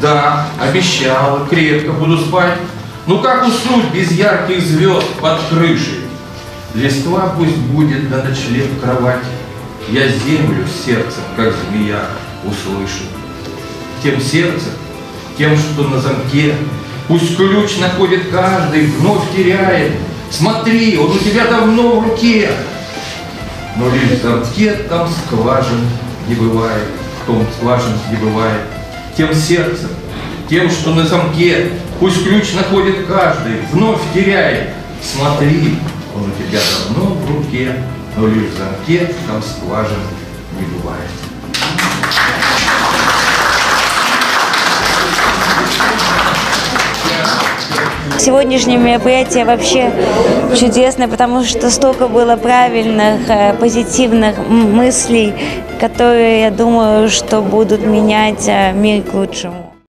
Да, обещала, крепко буду спать. Ну как уснуть без ярких звезд под крышей? Листва пусть будет на ночлег в кровати. Я землю сердцем, как змея, услышу. Тем сердцем, тем, что на замке, Пусть ключ находит каждый, вновь теряет. Смотри, он у тебя давно в руке. Но лишь в замке там скважин не бывает, в том скважин не бывает. Тем сердцем, тем, что на замке, Пусть ключ находит каждый, вновь теряет. Смотри, он у тебя давно в руке, но лишь в замке там скважин не бывает. Сегодняшнее мероприятие вообще чудесное, потому что столько было правильных, э, позитивных мыслей, которые, я думаю, что будут менять э, мир к лучшему.